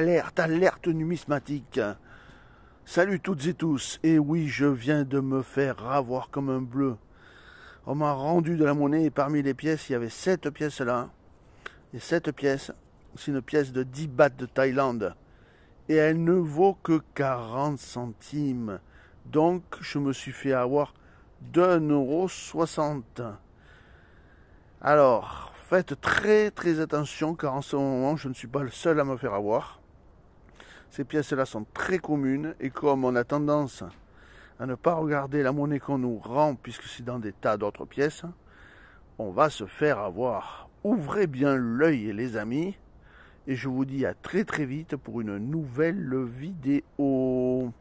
Alerte, alerte numismatique. Salut toutes et tous. Et oui, je viens de me faire avoir comme un bleu. On m'a rendu de la monnaie et parmi les pièces, il y avait cette pièce là. Et cette pièce, c'est une pièce de 10 bahts de Thaïlande. Et elle ne vaut que 40 centimes. Donc, je me suis fait avoir euro. Alors, faites très très attention car en ce moment, je ne suis pas le seul à me faire avoir. Ces pièces-là sont très communes et comme on a tendance à ne pas regarder la monnaie qu'on nous rend puisque c'est dans des tas d'autres pièces, on va se faire avoir. Ouvrez bien l'œil les amis et je vous dis à très très vite pour une nouvelle vidéo.